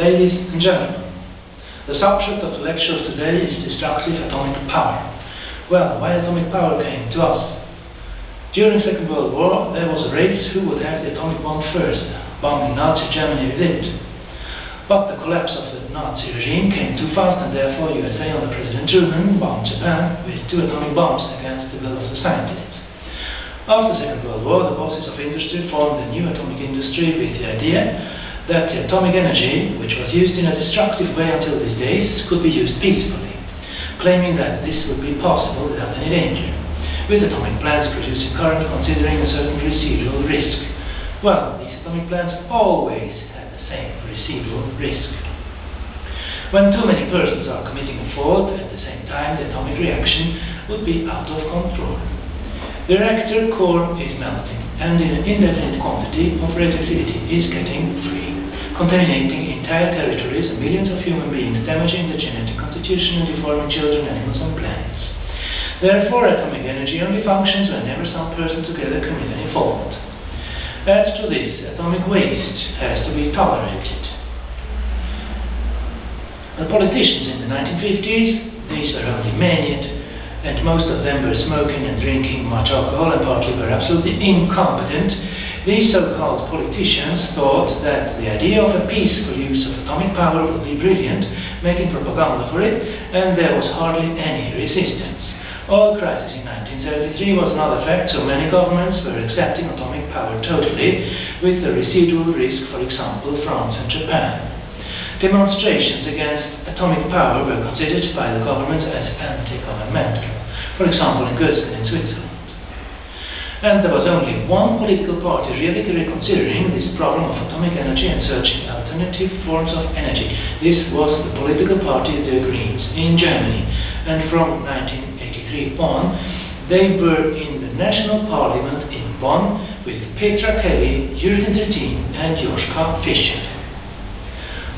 Ladies and gentlemen, the subject of the lecture today is destructive atomic power. Well, why atomic power came to us? During the Second World War, there was a race who would have the atomic bomb first, bombing Nazi Germany with it. But the collapse of the Nazi regime came too fast, and therefore USA under President Truman bombed Japan with two atomic bombs against the will of the scientists. After the Second World War, the bosses of industry formed a new atomic industry with the idea that atomic energy, which was used in a destructive way until these days, could be used peacefully, claiming that this would be possible without any danger, with atomic plants producing current considering a certain residual risk. Well, these atomic plants always have the same residual risk. When too many persons are committing a fault at the same time, the atomic reaction would be out of control. The reactor core is melting, and an indefinite quantity of radioactivity is getting free contaminating entire territories millions of human beings, damaging the genetic constitution and deforming children, animals, and plants. Therefore, atomic energy only functions whenever some persons together commit any fault. Add to this, atomic waste has to be tolerated. The politicians in the 1950s, these were only yet, and most of them were smoking and drinking much alcohol and partly were absolutely incompetent these so-called politicians thought that the idea of a peaceful use of atomic power would be brilliant, making propaganda for it, and there was hardly any resistance. Oil crisis in 1933 was another fact, so many governments were accepting atomic power totally, with the residual risk, for example, France and Japan. Demonstrations against atomic power were considered by the governments as anti-governmental, for example in Gösgen in Switzerland and there was only one political party really considering this problem of atomic energy and searching alternative forms of energy. This was the political party The Greens in Germany, and from 1983 on, they were in the national parliament in Bonn with Petra Kelly, Jürgen Trittin, and Joschka Fischer.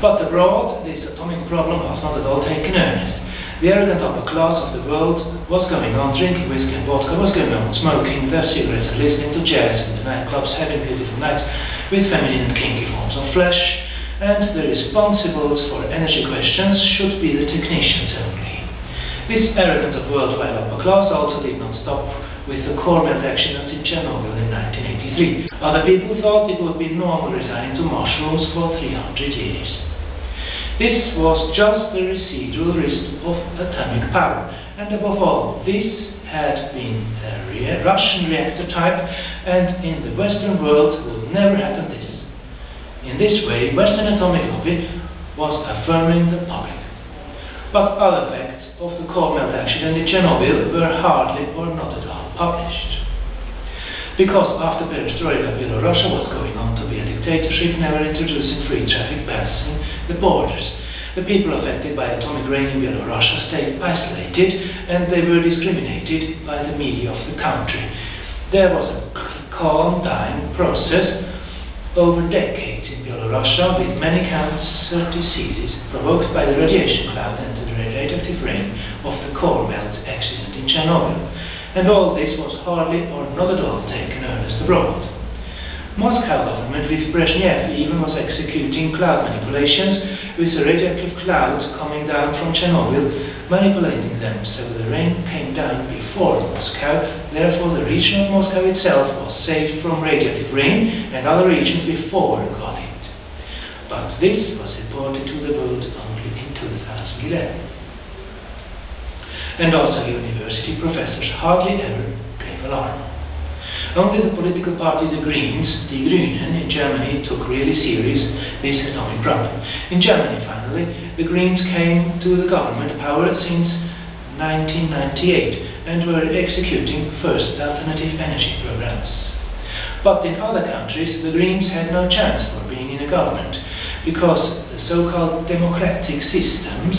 But abroad, this atomic problem was not at all taken earnest. The arrogant upper class of the world was going on drinking whiskey and vodka, was going on smoking their cigarettes and listening to jazz in the nightclubs, having beautiful nights with feminine and kinky forms of flesh, and the responsibles for energy questions should be the technicians only. This arrogant of worldwide upper class also did not stop with the core melt accident in Chernobyl in 1983. Other people thought it would be normal resigning to mushrooms for 300 years. This was just the residual risk of atomic power. And above all, this had been a re Russian reactor type, and in the Western world would never happen this. In this way, Western atomic lobby was affirming the public. But other facts of the core accident in Chernobyl were hardly or not at all published. Because after Perestroika, Belarusia was going on to be a dictatorship, never introducing free traffic passing the borders. The people affected by atomic rain in Belarusia stayed isolated and they were discriminated by the media of the country. There was a calm dying process over decades in Belarusia with many cancer diseases provoked by the radiation cloud and the radioactive rain of the core melt accident in Chernobyl and all this was hardly or not at all taken earnest abroad. Moscow government with Brezhnev even was executing cloud manipulations with radioactive clouds coming down from Chernobyl, manipulating them so the rain came down before Moscow, therefore the region of Moscow itself was saved from radioactive rain and other regions before got it. But this was reported to the world only in 2011 and also university professors hardly ever gave alarm. Only the political party The Greens, Die Grünen, in Germany took really serious this atomic problem. In Germany, finally, the Greens came to the government power since 1998 and were executing first alternative energy programs. But in other countries, the Greens had no chance for being in a government because the so-called democratic systems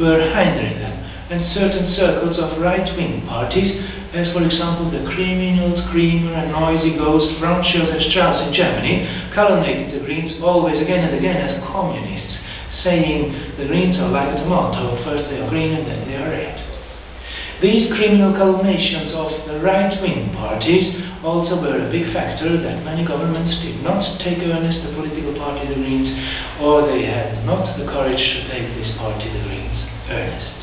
were hindering them and certain circles of right-wing parties, as for example the criminal, screamer and noisy ghost Franz Josef Strauss in Germany, calumniated the Greens always again and again as communists, saying the Greens are like a tomato, first they are green and then they are red. These criminal culminations of the right-wing parties also were a big factor that many governments did not take earnest the political party the Greens, or they had not the courage to take this party the Greens earnest.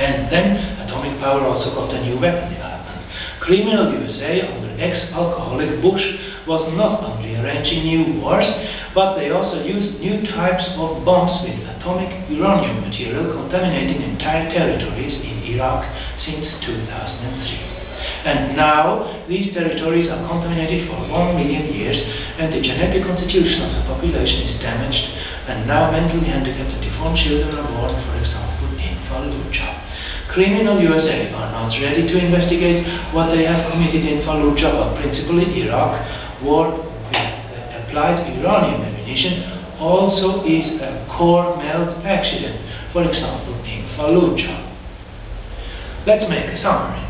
And then atomic power also got a new weapon development. Criminal USA under ex-alcoholic Bush was not only arranging new wars, but they also used new types of bombs with atomic uranium material contaminating entire territories in Iraq since 2003. And now these territories are contaminated for one million years, and the genetic constitution of the population is damaged, and now mentally handicapped and deformed children are born, for example, in Fallujah. Criminal USA are not ready to investigate what they have committed in Fallujah, but principally Iraq, war with uh, applied uranium ammunition also is a core melt accident, for example, in Fallujah. Let's make a summary.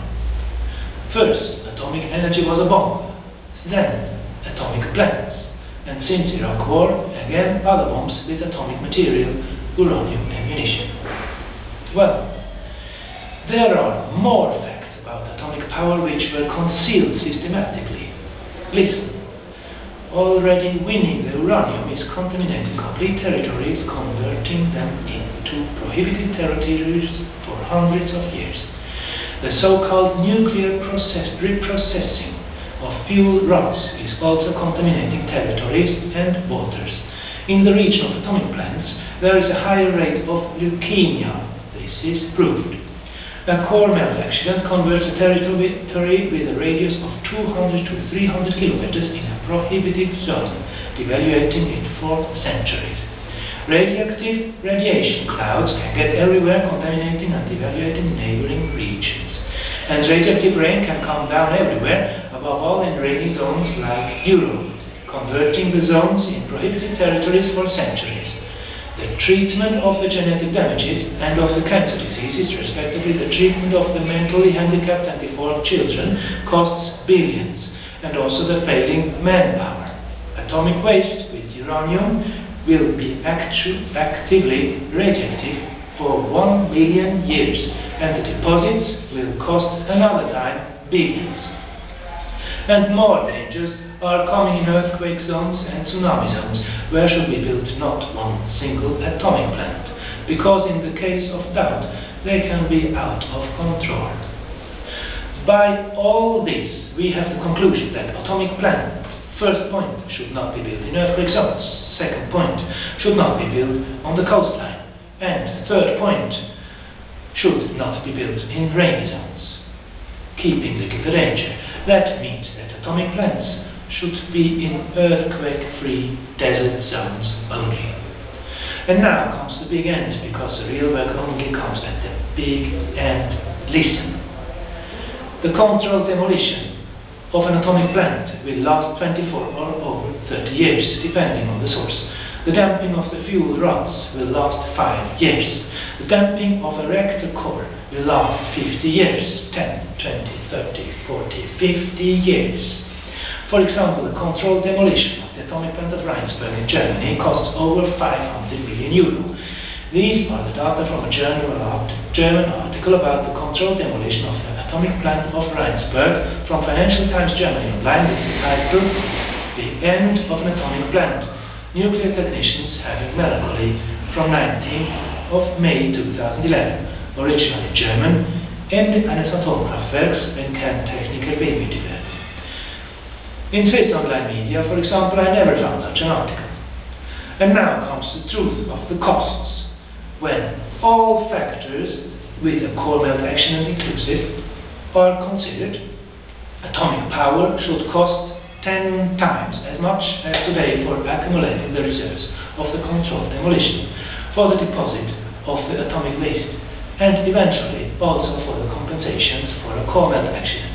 First, atomic energy was a bomb. Then, atomic plants. And since Iraq war, again other bombs with atomic material, uranium ammunition. Well, there are more facts about atomic power which were concealed systematically. Listen. Already winning the uranium is contaminating complete territories, converting them into prohibited territories for hundreds of years the so-called nuclear process reprocessing of fuel rods is also contaminating territories and waters. In the region of atomic plants, there is a higher rate of leukemia. This is proved. A core melt accident converts a territory with a radius of 200 to 300 kilometers in a prohibited zone, devaluating it for centuries. Radioactive radiation clouds can get everywhere, contaminating and devaluating neighboring regions and radioactive rain can come down everywhere, above all in rainy zones like Europe, converting the zones in prohibited territories for centuries. The treatment of the genetic damages and of the cancer diseases, respectively the treatment of the mentally handicapped and deformed children, costs billions, and also the failing manpower. Atomic waste with uranium will be actu- actively radioactive for one million years and the deposits will cost another time billions. And more dangers are coming in earthquake zones and tsunami zones, where should be built not one single atomic plant, because in the case of doubt, they can be out of control. By all this, we have the conclusion that atomic plant, first point, should not be built in earthquake zones, second point, should not be built on the coastline, and third point, should not be built in rainy zones, keeping little danger. That means that atomic plants should be in earthquake-free desert zones only. And now comes the big end, because the real work only comes at the big end. Listen. The controlled demolition of an atomic plant will last 24 or over 30 years, depending on the source. The damping of the fuel rods will last 5 years. The damping of a reactor core will last 50 years, 10, 20, 30, 40, 50 years. For example, the controlled demolition of the atomic plant of Rheinsberg in Germany costs over 500 million euro. These are the data from a German article about the controlled demolition of the atomic plant of Rheinsberg from Financial Times Germany online with the title The End of an Atomic Plant nuclear technicians having melancholy from 19th of May 2011, originally German, endet eines Atomkraftwerks, Techniker bemüht wird. In Swiss online media, for example, I never found such an article. And now comes the truth of the costs, when all factors with a core melt action inclusive are considered. Atomic power should cost 10 times as much as today for accumulating the reserves of the controlled demolition, for the deposit of the atomic waste, and eventually also for the compensations for a core accident case.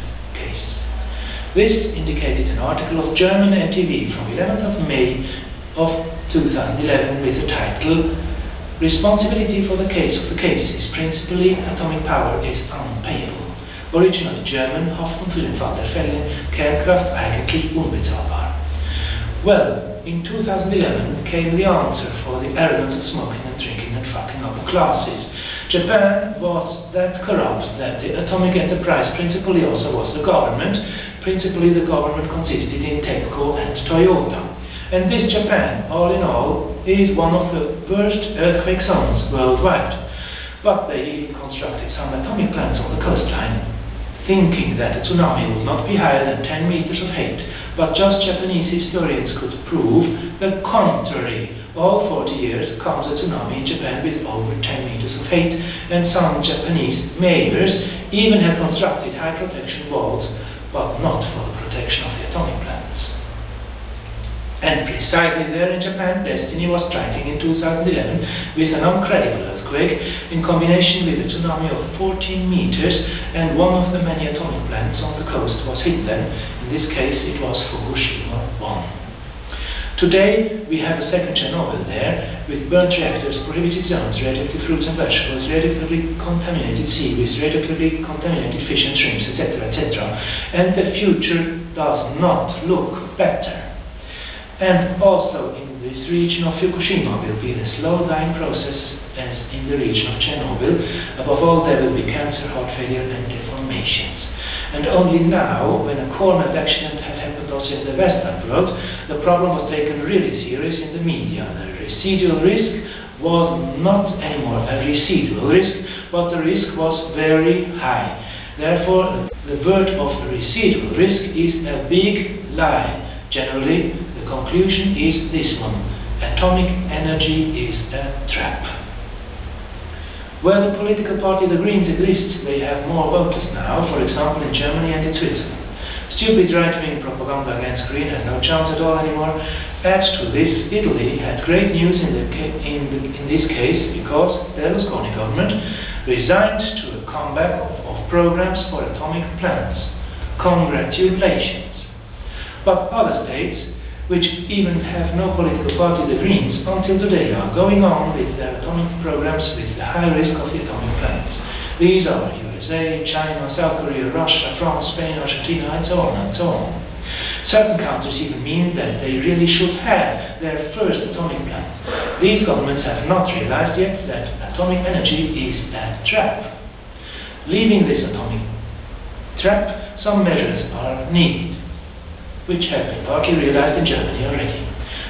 This indicated an article of German NTV from 11th of May of 2011 with the title Responsibility for the case of the cases, principally atomic power is unpayable originally German, Fall der Fälle, Kernkraft eigentlich unbezahlbar. Well, in 2011 came the answer for the arrogance of smoking and drinking and fucking upper classes. Japan was that corrupt that the atomic enterprise principally also was the government. Principally the government consisted in TEPCO and Toyota. And this Japan, all in all, is one of the worst earthquake zones worldwide. But they constructed some atomic plants on the coastline thinking that a tsunami would not be higher than 10 meters of height, but just Japanese historians could prove the contrary. All 40 years comes a tsunami in Japan with over 10 meters of height, and some Japanese mayors even have constructed high protection walls, but not for the protection of the atomic plants. And precisely there in Japan, destiny was striking in 2011 with an incredible earthquake in combination with a tsunami of 14 meters and one of the many atomic plants on the coast was hit then. In this case it was Fukushima 1. Today we have a second Chernobyl there with burnt reactors, prohibited zones, radioactive fruits and vegetables, radioactively contaminated seaweeds, radioactively contaminated fish and shrimps, etc., etc. And the future does not look better. And also in this region of Fukushima will be the slow dying process as in the region of Chernobyl. Above all, there will be cancer, heart failure, and deformations. And only now, when a core melt accident had happened also in the Western world, the problem was taken really serious in the media. The residual risk was not anymore a residual risk, but the risk was very high. Therefore, the word of residual risk is a big lie. Generally, the conclusion is this one. Atomic energy is a trap. Where the political party the Greens exists, they have more voters now, for example in Germany and in Switzerland. Stupid right-wing propaganda against Green has no chance at all anymore. Add to this, Italy had great news in, the, in, the, in this case because the Berlusconi government resigned to a comeback of, of programs for atomic plants. Congratulations. But other states which even have no political party, the Greens, until today are going on with their atomic programs with the high risk of the atomic plants. These are USA, China, South Korea, Russia, France, Spain, Argentina, and so on and so on. Certain countries even mean that they really should have their first atomic plant. These governments have not realized yet that atomic energy is a trap. Leaving this atomic trap, some measures are needed which have been partly realized in Germany already.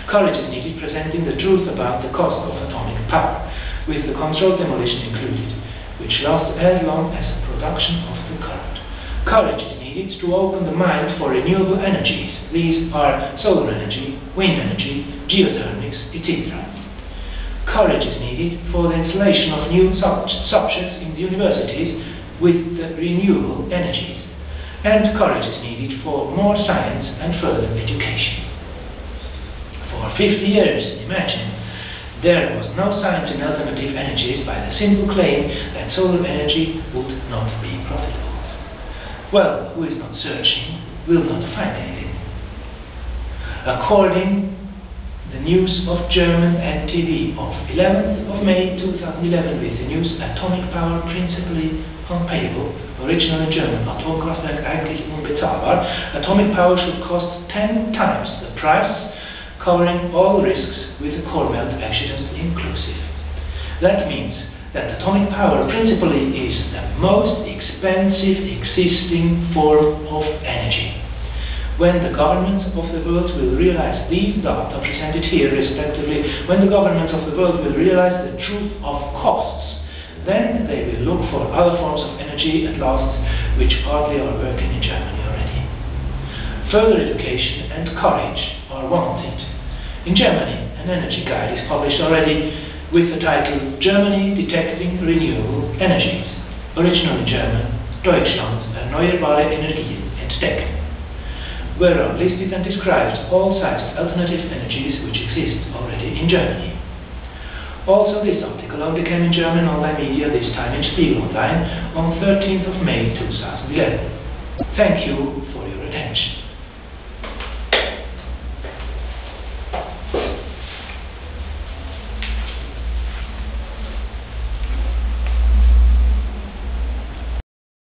Courage is needed presenting the truth about the cost of atomic power, with the controlled demolition included, which lasts as long as the production of the current. Courage is needed to open the mind for renewable energies. These are solar energy, wind energy, geothermics, etc. Courage is needed for the installation of new subjects in the universities with the renewable energies and courage is needed for more science and further education. For 50 years, imagine, there was no science in alternative energies by the simple claim that solar energy would not be profitable. Well, who is not searching will not find anything. According the news of German NTV of 11th of May 2011 with the news Atomic Power Principally unpayable, original originally German, Atomkraftwerk eigentlich unbezahlbar, atomic power should cost 10 times the price, covering all risks with the core melt accident inclusive. That means that atomic power principally is the most expensive existing form of energy. When the governments of the world will realize these data presented here respectively, when the governments of the world will realize the truth of costs, then they will look for other forms of energy at last, which partly are working in Germany already. Further education and courage are wanted. In Germany, an energy guide is published already with the title Germany Detecting Renewable Energies, originally German, Deutschland, Erneuerbare Energien entdecken, where are listed and described all types of alternative energies which exist already in Germany. Also, this article only came in German online media, this time in Spiegel Online, on 13th of May 2011. Thank you for your attention.